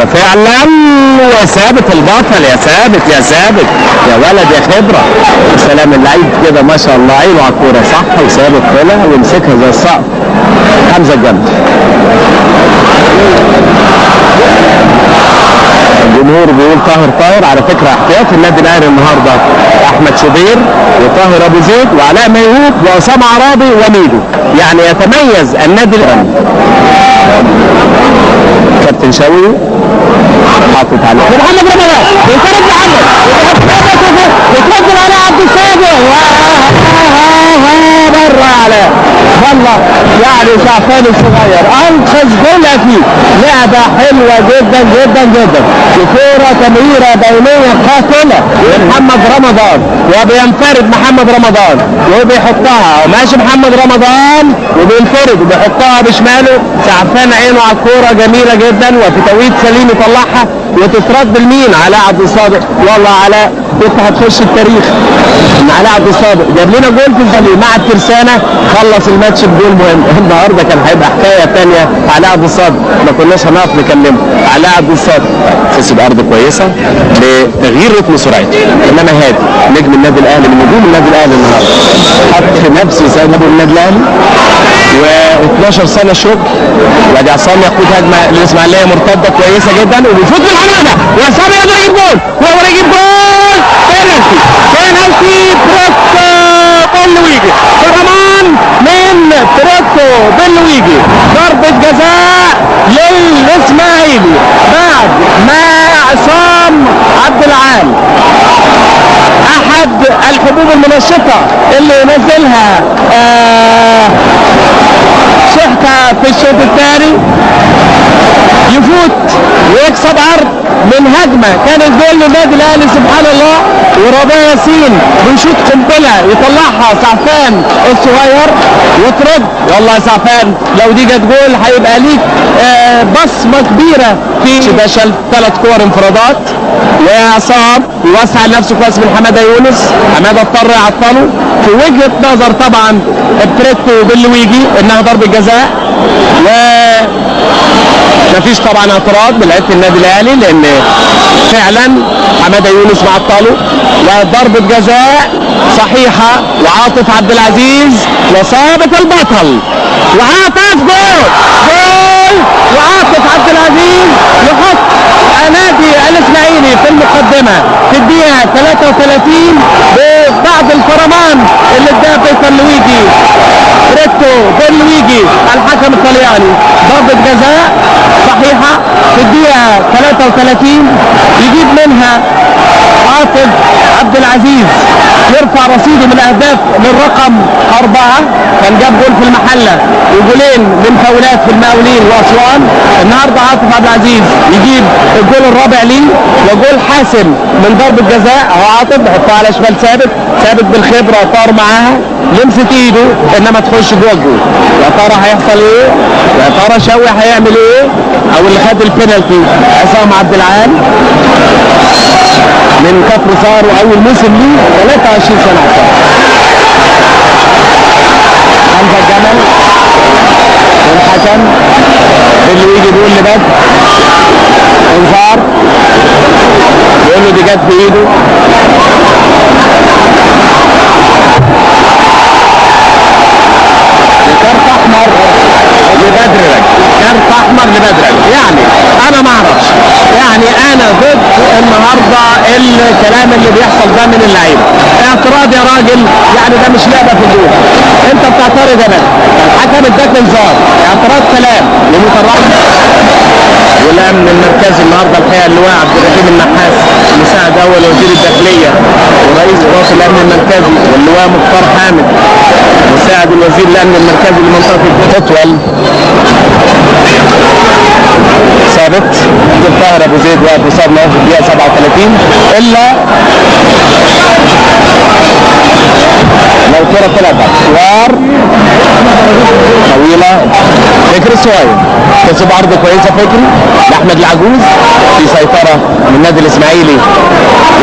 كده فعلا. وثابت البطل يا ثابت يا ثابت يا ولد يا خبرة. سلام اللعيب كده ما شاء الله. عينه على الكورة صح وثابت طلع ويمسكها زي الصقر. حمزة الجنب الجمهور بيقول طاهر طاهر. على فكرة احتياط النادي الأهلي النهارده. أحمد شوبير وطاهر أبو زيد وعلاء ميهوب واسامه عرابي وميدو. يعني يتميز النادي الأهلي. كابتن شوقي حاطط عليه محمد رمضان بيترد محمد بيترد على عبد الصابر بره على والله يعني شعفان الصغير انقذ جول أكيد لعبة حلوة جدا جدا جدا. كوره تمريره بينيه قاتله لمحمد رمضان وبينفرد محمد رمضان وبيحطها. ماشي محمد رمضان؟ وبينفرد وبيحطها بشماله. شعفان عينه على الكورة جميلة جدا وفي توقيت سليم يطلعها. وتترد لمين علاء عبد الصادق. والله علاء كنت هتخش التاريخ. ان علاء عبد الصادق. جاب لنا جول في الفريق. مع الترسانة خلص الماتش بجول مهم. النهارده كان هيبقى حكاية ثانية علاء عبد الصادق. ما كناش هنقف نكلمه. علاء عبد الصادق. كسب ارض كويسة لتغيير رتم سرعته. إنما هادي. نجم النادي الأهلي من نجوم النادي الأهلي النهارده. حط نفسه زي نجم النادي الأهلي. و12 سنة شغل وادي عصام يقود هجمه للاسماعيليه مرتدة كويسة جدا وبيفوت بالحماده وعصام يقدر يجيب جول. ويقدر يجيب جول. بينالتي بينالتي تروكو بلويجي كمان من تروكو بلويجي ضربة جزاء للإسماعيلي. بعد ما عصام عبد العال. أحد الحبوب المنشطة اللي نزلها آه شحتة في الشوط الثاني؟ يفوت ويكسب عرض من هجمة. كانت جول للنادي الأهلي سبحان الله. وربيع ياسين بيشوط قنبلة يطلعها سعفان الصغير. وترد والله يا سعفان لو دي جت جول هيبقى ليك آه بصمة كبيرة في الماتش ثلاث كور انفرادات. وعصام يوسع لنفسه كويس من حمادة يونس. حمادة اضطر يعطله. في وجهة نظر طبعا بريتو باللويجي إنها ضربة جزاء. و مفيش طبعا اعتراض من لعيبه النادي الأهلي لأن فعلا حماده يونس معطله وضربه جزاء صحيحة وعاطف عبد العزيز وصابت البطل. وعاطف جول. جول وعاطف عبد العزيز يحط نادي الإسماعيلي في المقدمة. في الدقيقة 33 بعد الفرمان اللي اداها بيتر لويجي ريتو بين لويجي الحكم الطلياني. ضربة جزاء صحيحة. في الدقيقة 33 يجيب منها عاطف عبد العزيز يرفع رصيده من الاهداف للرقم أربعة. كان جاب جول في المحلة. وجولين من فاولات في المقاولين وأسوان. النهارده عاطف عبد العزيز يجيب الجول الرابع ليه وجول حاسم من ضربه جزاء أهو عاطف بيحطها على شمال ثابت. ثابت بالخبرة طار معاها. لمست إيده. إنما تخش جوه الجول. يا ترى هيحصل إيه؟ يا ترى شوقي هيعمل إيه؟ أو اللي خد البينالتي عصام عبد العال. من كفر صار واول موسم ليه 23 سنة. عصام حمزه الجمل والحكم اللي يجي بيقول لبدر انذار يقول له دي جت بإيده. الكلام اللي بيحصل ده من اللعيبة. اعتراض يا راجل يعني ده مش لعبة في الجول انت بتعترض يا الحكم اداك انذار اعتراض كلام. لمترقب والامن المركزي النهارده الحقيقة اللواء عبد الرحيم النحاس مساعد أول وزير الداخلية ورئيس اداره الأمن المركزي واللواء مختار حامد مساعد الوزير الأمن المركزي لمنطقة اطول ثابت. الطاهر ابو زيد وابو صاد في الدقيقة 37 إلا لو كرة طلعت. صغار طويلة. فكري الصغير كسب عرض كويسة فكري. لأحمد العجوز في سيطرة من النادي الإسماعيلي.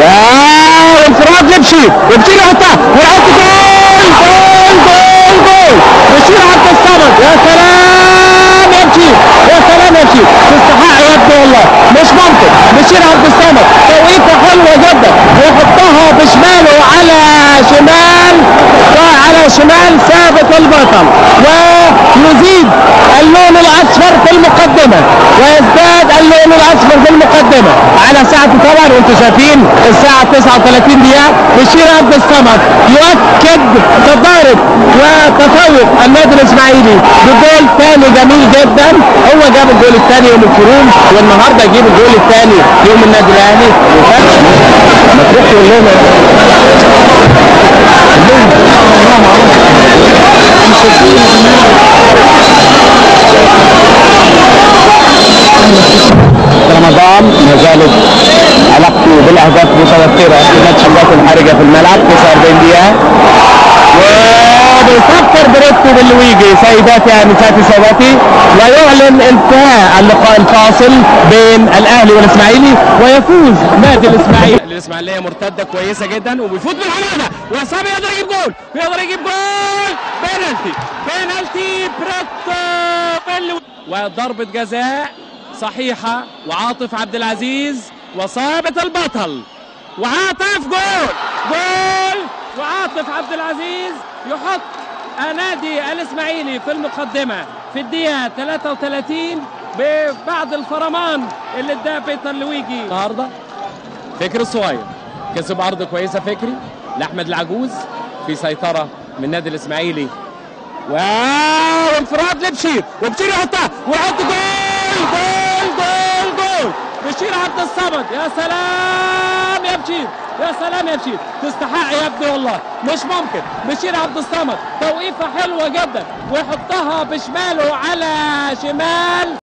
وانفراد لبشير وبشير يحطها ويحط جول. جول جول جول. بشير حط الصمد يا سلام يا بشير يا سلام يا بشير تستحق يا ابني عبد الله مش ممكن بشير عبد الصمد توقيته حلوة جدا ويحطها بشماله على شمال على شمال ثابت البطل. ويزيد اللون الأصفر في المقدمة ويزداد اللون الأصفر في المقدمة. على ساعة طبعا وأنتم شايفين الساعة 39 دقيقة بشير عبد الصمد يؤكد تضارب وتفوق النادي الإسماعيلي بجول ثاني جميل جدا. هو جاب الجول الثاني يوم الكروم والنهارده يجيب الجول الثاني يوم النادي الأهلي. ما تروح وبيفكر بريتو باللويجي سيداتي انساتي سادتي ويعلن انتهاء اللقاء الفاصل بين الأهلي والإسماعيلي ويفوز نادي الإسماعيلي. الإسماعيلية مرتدة كويسة جدا وبيفوت بالحماده وعصام يقدر يجيب جول. يقدر يجيب جول. بينالتي. بينالتي بريتو وضربة جزاء صحيحة وعاطف عبد العزيز وصابت البطل. وعاطف جول. جول. وعاطف عبد العزيز يحط نادي الإسماعيلي في المقدمة في الدقيقة 33 بعد الفرمان اللي اداه بيتر لويجي. النهارده فكري الصغير. كسب عرض كويسة فكري لأحمد العجوز في سيطرة من نادي الإسماعيلي. وانفراد لبشير. وبشير يحطها. ويحط جول جول جول. بشير عبد الصمد. يا سلام يا بشير. يا سلام يا بشير. تستحق يا ابني والله. مش ممكن. بشير عبد الصمد. توقيفة حلوة جدا. ويحطها بشماله على شمال.